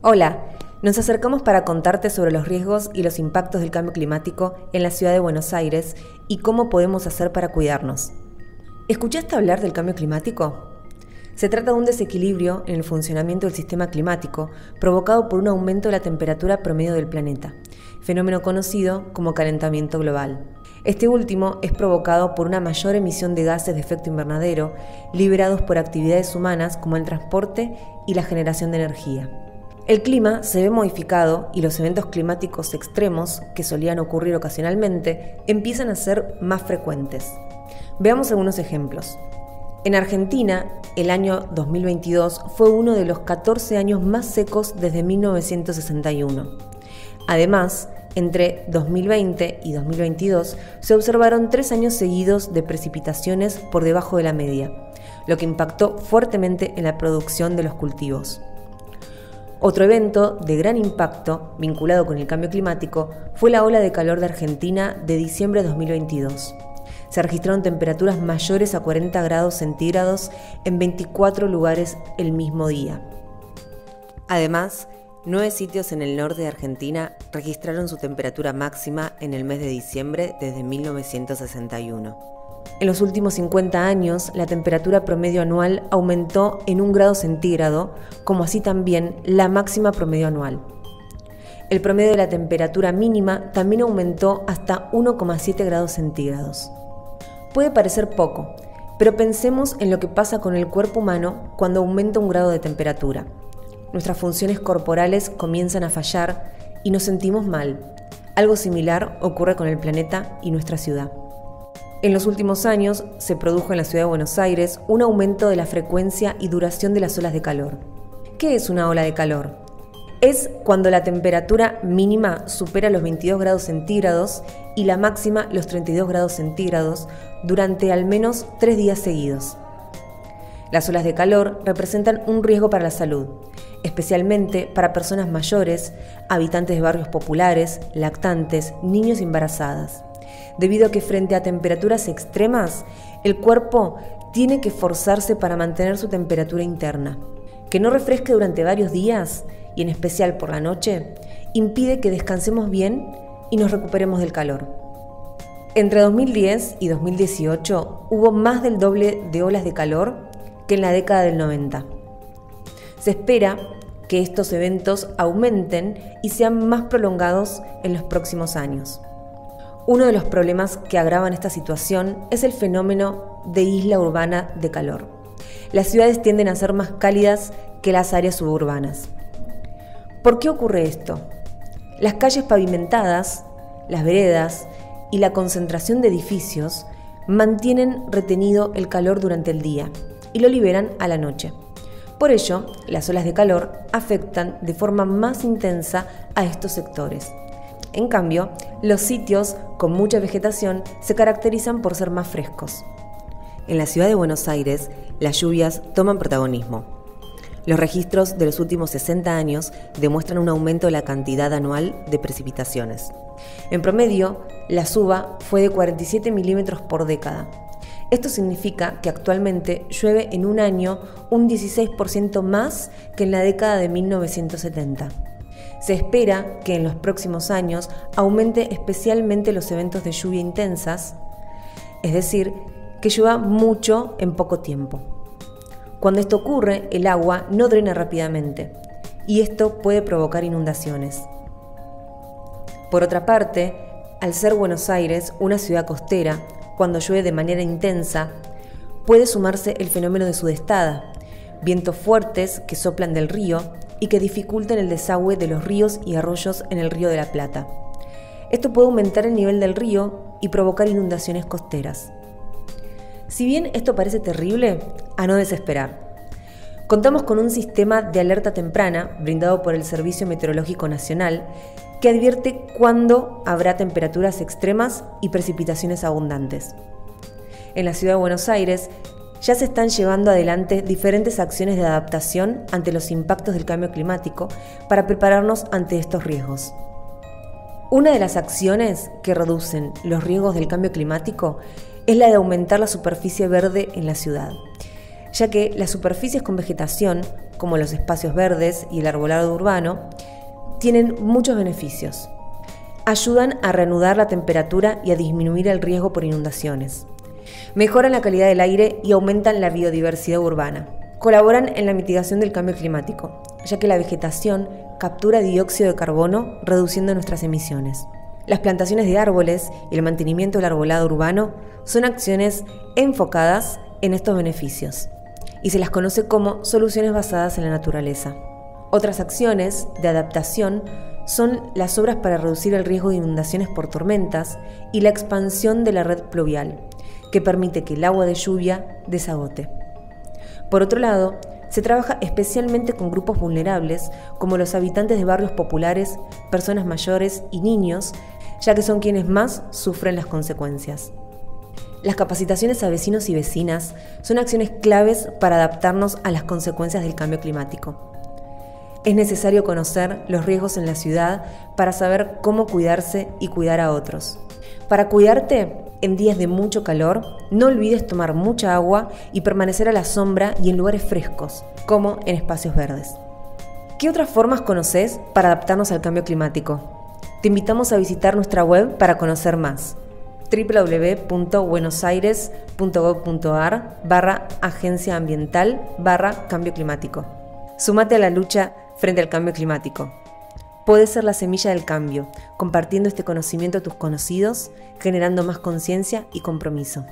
Hola, nos acercamos para contarte sobre los riesgos y los impactos del cambio climático en la ciudad de Buenos Aires y cómo podemos hacer para cuidarnos. ¿Escuchaste hablar del cambio climático? Se trata de un desequilibrio en el funcionamiento del sistema climático provocado por un aumento de la temperatura promedio del planeta, fenómeno conocido como calentamiento global. Este último es provocado por una mayor emisión de gases de efecto invernadero liberados por actividades humanas como el transporte y la generación de energía. El clima se ve modificado y los eventos climáticos extremos, que solían ocurrir ocasionalmente, empiezan a ser más frecuentes. Veamos algunos ejemplos. En Argentina, el año 2022 fue uno de los 14 años más secos desde 1961. Además, entre 2020 y 2022 se observaron tres años seguidos de precipitaciones por debajo de la media, lo que impactó fuertemente en la producción de los cultivos. Otro evento de gran impacto vinculado con el cambio climático fue la ola de calor de Argentina de diciembre de 2022. Se registraron temperaturas mayores a 40 grados centígrados en 24 lugares el mismo día. Además, Nueve sitios en el norte de Argentina registraron su temperatura máxima en el mes de diciembre desde 1961. En los últimos 50 años, la temperatura promedio anual aumentó en un grado centígrado, como así también la máxima promedio anual. El promedio de la temperatura mínima también aumentó hasta 1,7 grados centígrados. Puede parecer poco, pero pensemos en lo que pasa con el cuerpo humano cuando aumenta un grado de temperatura nuestras funciones corporales comienzan a fallar y nos sentimos mal. Algo similar ocurre con el planeta y nuestra ciudad. En los últimos años se produjo en la ciudad de Buenos Aires un aumento de la frecuencia y duración de las olas de calor. ¿Qué es una ola de calor? Es cuando la temperatura mínima supera los 22 grados centígrados y la máxima los 32 grados centígrados durante al menos tres días seguidos. Las olas de calor representan un riesgo para la salud, especialmente para personas mayores, habitantes de barrios populares, lactantes, niños embarazadas, debido a que frente a temperaturas extremas, el cuerpo tiene que forzarse para mantener su temperatura interna. Que no refresque durante varios días, y en especial por la noche, impide que descansemos bien y nos recuperemos del calor. Entre 2010 y 2018 hubo más del doble de olas de calor que en la década del 90. Se espera que estos eventos aumenten y sean más prolongados en los próximos años. Uno de los problemas que agravan esta situación es el fenómeno de isla urbana de calor. Las ciudades tienden a ser más cálidas que las áreas suburbanas. ¿Por qué ocurre esto? Las calles pavimentadas, las veredas y la concentración de edificios mantienen retenido el calor durante el día y lo liberan a la noche. Por ello, las olas de calor afectan de forma más intensa a estos sectores. En cambio, los sitios con mucha vegetación se caracterizan por ser más frescos. En la ciudad de Buenos Aires, las lluvias toman protagonismo. Los registros de los últimos 60 años demuestran un aumento de la cantidad anual de precipitaciones. En promedio, la suba fue de 47 milímetros por década, esto significa que actualmente llueve en un año un 16% más que en la década de 1970. Se espera que en los próximos años aumente especialmente los eventos de lluvia intensas, es decir, que llueva mucho en poco tiempo. Cuando esto ocurre, el agua no drena rápidamente y esto puede provocar inundaciones. Por otra parte, al ser Buenos Aires una ciudad costera, cuando llueve de manera intensa, puede sumarse el fenómeno de sudestada, vientos fuertes que soplan del río y que dificultan el desagüe de los ríos y arroyos en el río de la Plata. Esto puede aumentar el nivel del río y provocar inundaciones costeras. Si bien esto parece terrible, a no desesperar. Contamos con un sistema de alerta temprana brindado por el Servicio Meteorológico Nacional que advierte cuándo habrá temperaturas extremas y precipitaciones abundantes. En la ciudad de Buenos Aires ya se están llevando adelante diferentes acciones de adaptación ante los impactos del cambio climático para prepararnos ante estos riesgos. Una de las acciones que reducen los riesgos del cambio climático es la de aumentar la superficie verde en la ciudad, ya que las superficies con vegetación como los espacios verdes y el arbolado urbano, tienen muchos beneficios. Ayudan a reanudar la temperatura y a disminuir el riesgo por inundaciones. Mejoran la calidad del aire y aumentan la biodiversidad urbana. Colaboran en la mitigación del cambio climático, ya que la vegetación captura dióxido de carbono reduciendo nuestras emisiones. Las plantaciones de árboles y el mantenimiento del arbolado urbano son acciones enfocadas en estos beneficios y se las conoce como soluciones basadas en la naturaleza. Otras acciones de adaptación son las obras para reducir el riesgo de inundaciones por tormentas y la expansión de la red pluvial, que permite que el agua de lluvia desagote. Por otro lado, se trabaja especialmente con grupos vulnerables como los habitantes de barrios populares, personas mayores y niños, ya que son quienes más sufren las consecuencias. Las capacitaciones a vecinos y vecinas son acciones claves para adaptarnos a las consecuencias del cambio climático. Es necesario conocer los riesgos en la ciudad para saber cómo cuidarse y cuidar a otros. Para cuidarte, en días de mucho calor, no olvides tomar mucha agua y permanecer a la sombra y en lugares frescos, como en espacios verdes. ¿Qué otras formas conoces para adaptarnos al cambio climático? Te invitamos a visitar nuestra web para conocer más www.buenosaires.gov.ar barra agencia ambiental barra cambio climático. Sumate a la lucha frente al cambio climático. Puedes ser la semilla del cambio, compartiendo este conocimiento a tus conocidos, generando más conciencia y compromiso.